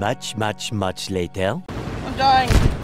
Much, much, much later. I'm dying.